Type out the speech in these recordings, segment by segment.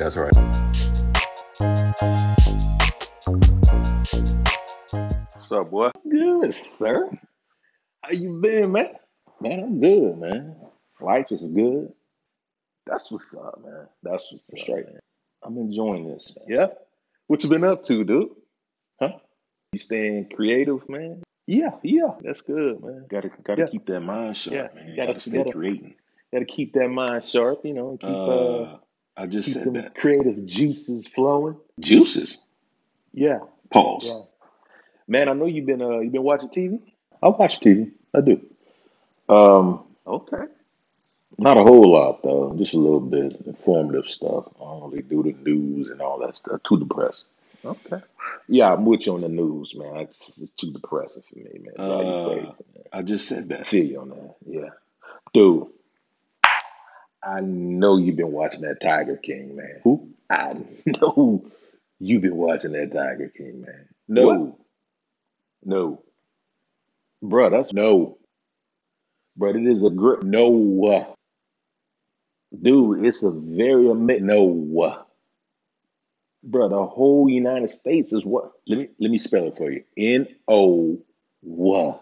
That's right. What's up, boy? Good, sir. How you been, man? Man, I'm good, man. Life is good. That's what's up, man. That's what's That's up, right. man. I'm enjoying this. Man. Yeah. What you been up to, dude? Huh? You staying creative, man? Yeah, yeah. That's good, man. Gotta gotta Yeah, keep that mind yeah. sharp, man. You You gotta, gotta stay gotta, creating. gotta keep that mind sharp. You know, and keep uh, Uh, I just keep said that. creative juices flowing. Juices. Yeah, Pause. yeah. Man, I know you've been uh, you've been watching TV. I watch TV. I do. Um, Okay. not a whole lot though. Just a little bit informative stuff. I don't really do the news and all that stuff. Too depressing. Okay. Yeah, I'm with you on the news, man. It's, it's too depressing for me, man. You crazy, Uh, man. I just said that. I feel you on that. Yeah, dude. I know you've been watching that Tiger King, man. Who? I know you've been watching that Tiger King, man. What? No, no, bro. That's no, bro. It is a great no, uh, dude. It's a very no, uh, bro. The whole United States is what? Let me let me spell it for you. N O W.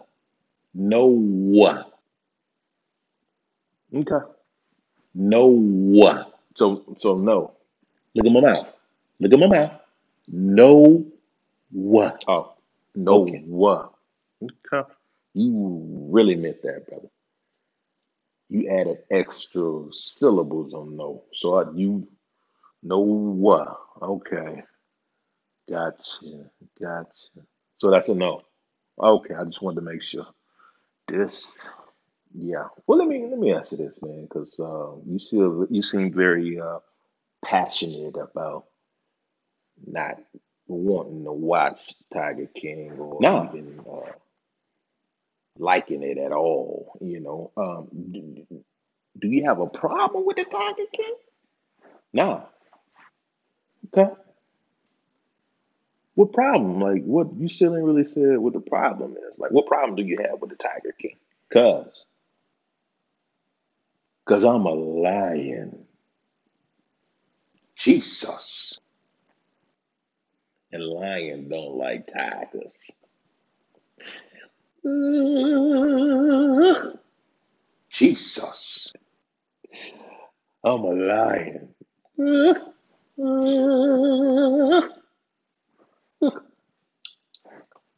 No. Okay. No. What? So so no. Look at my mouth. Look at my mouth. No. What? Oh, no. Okay. What? Okay. You really meant that, brother. You added extra syllables on no. So I, you know what? Okay. Gotcha. Gotcha. So that's a no. Okay. I just wanted to make sure. This. Yeah. Well, let me let me ask you this, man, because uh, you still you seem very uh, passionate about not wanting to watch Tiger King or Nah. even uh, liking it at all. You know, um, do, do you have a problem with the Tiger King? Nah. Okay. What problem? Like, what you still ain't really said what the problem is. Like, what problem do you have with the Tiger King? Cause, cause I'm a lion, Jesus. and lions don't like tigers. Jesus. I'm a lion.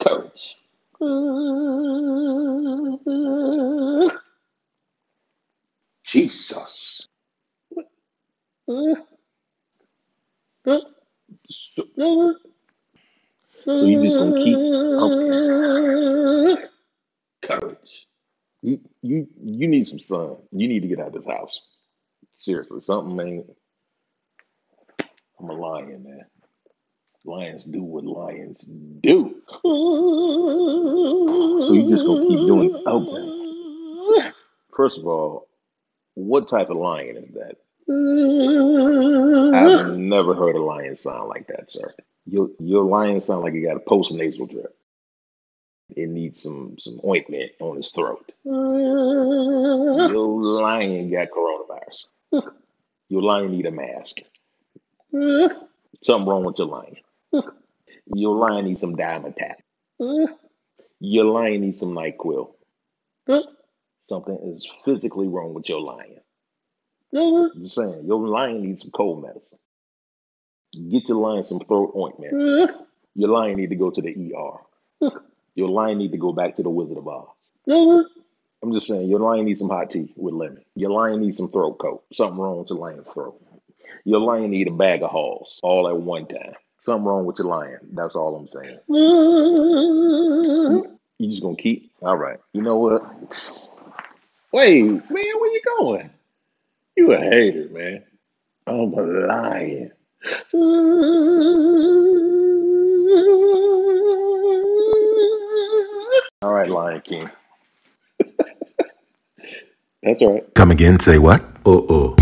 Courage. Jesus. So, so you just gonna keep. Courage. You you you need some sun. You need to get out of this house. Seriously, something ain't. I'm a lion, man. Lions do what lions do. So you just gonna keep doing okay. First of all, what type of lion is that? Mm-hmm. I've never heard a lion sound like that, sir. Your your lion sound like he got a post nasal drip. It needs some some ointment on his throat. Your lion got coronavirus. Your lion need a mask. Something wrong with your lion. Your lion needs some Dimetapp. Mm-hmm. Your lion needs some NyQuil. Mm-hmm. Something is physically wrong with your lion. Mm-hmm. I'm just saying, your lion needs some cold medicine. Get your lion some throat ointment. Mm-hmm. Your lion need to go to the ER. Your lion need to go back to the Wizard of Oz. I'm just saying, your lion needs some hot tea with lemon. Your lion needs some throat coat. Something wrong with your lion's throat. Your lion need a bag of halls all at one time. Something wrong with your lion. That's all I'm saying. You, you just gonna keep? All right. You know what? Wait, man, where you going? You a hater, man. I'm a lion. All right, Lion King. That's all right. Come again, say what? Oh, oh.